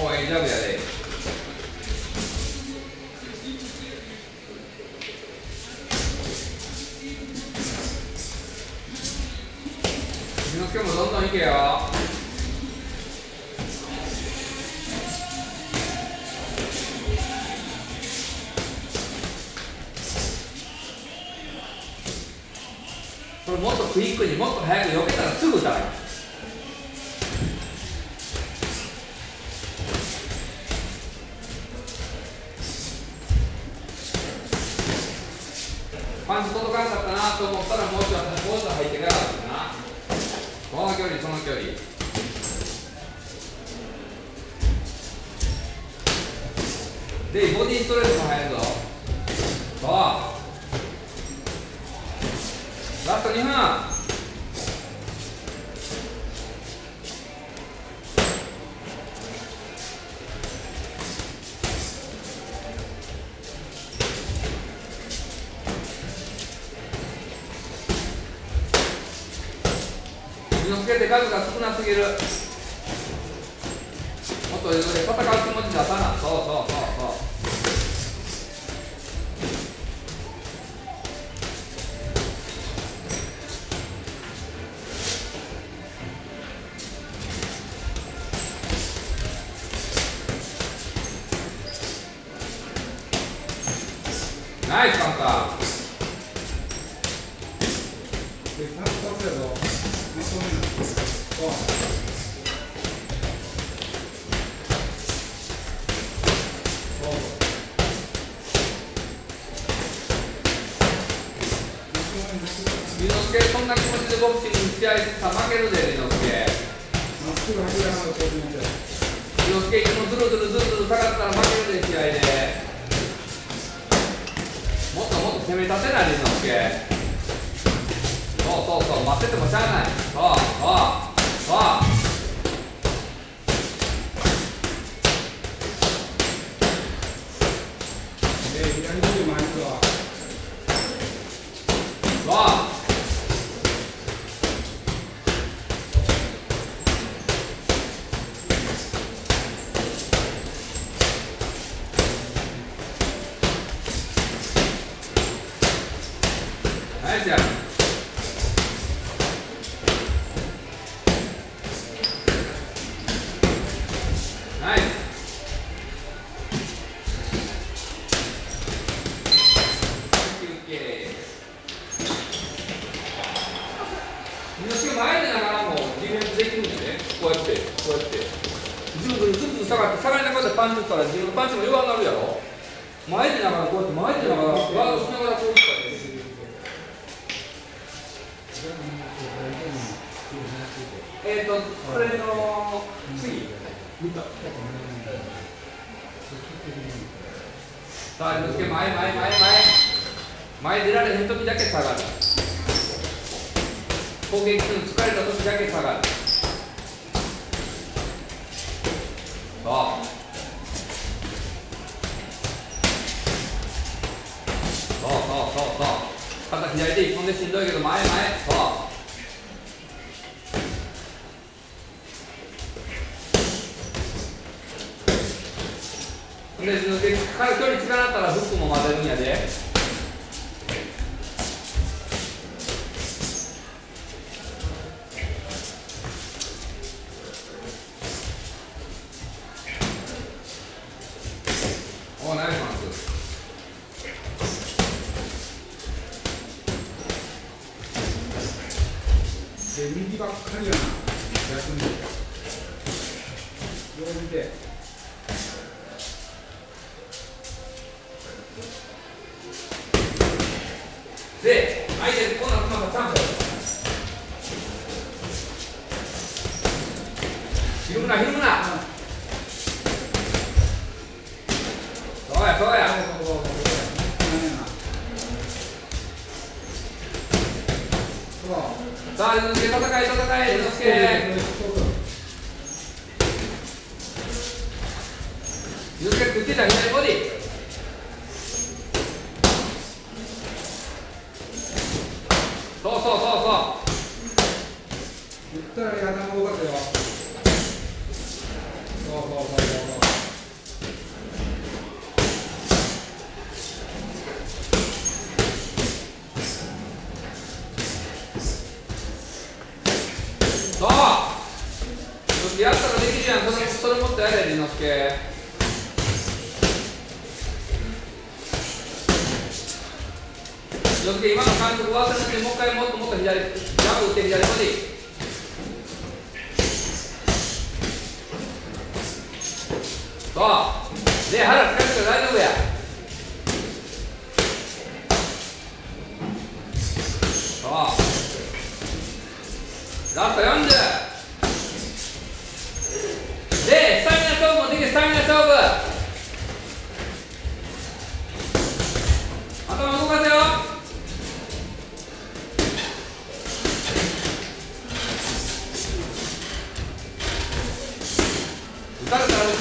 おいいジャブやで。之助もどんどんいけよ。これもっとクイックにもっと早く避けたらすぐ打たないと思ったらもうちょっともうちょっと入ってからだな。この距離その距離。でボディストレートも入るぞ。そう。ラスト2分。身のつけて数が少なすぎる。もっと戦う気持ち出さな。そうそうそうそう。ナイスカウンター。そんな気持ちでボクシング試合さ負けるで龍之介龍之介いつもズルズルズルズル下がったら負けるで試合でもっともっと攻め立てない龍之介そうそうそう待っててもしゃあないそうそうそうそうナイスやナイス休憩みんなしか前でながらもディフェンスできるんでねこうやって。こうやって。ずるずるずるずる下がって下がりながらパンチ打ったら自分のパンチも弱くなるやろ。前でながらこうやって前でながらガードしながらこう打ったらえっ、ー、とこれの次さあ、之助前前前前前出られへん時だけ下がる攻撃する疲れた時だけ下がる。そうそうそうそうそう肩左手一本でしんどいけど前前。そうで、でから距離近なったらフックも混ぜるんやで。で右ばっかりやな。逆に。よう見て。で、相手こんなまたチャンひるむな、ひるむな。戦い、戦い、龍之介。龍之介、食ってた左ボディ。そうそうそうそ言ったら頭動かすよそうそうそうそうゃん。それそれ持ってやれりのすけ。よすけ今の感触忘れてもう一回もっともっと左ジャブ打って左までいいそうで腹使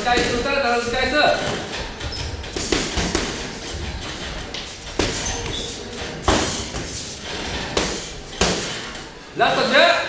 たれたら打ち返す打たれたら打ち返す。ラスト10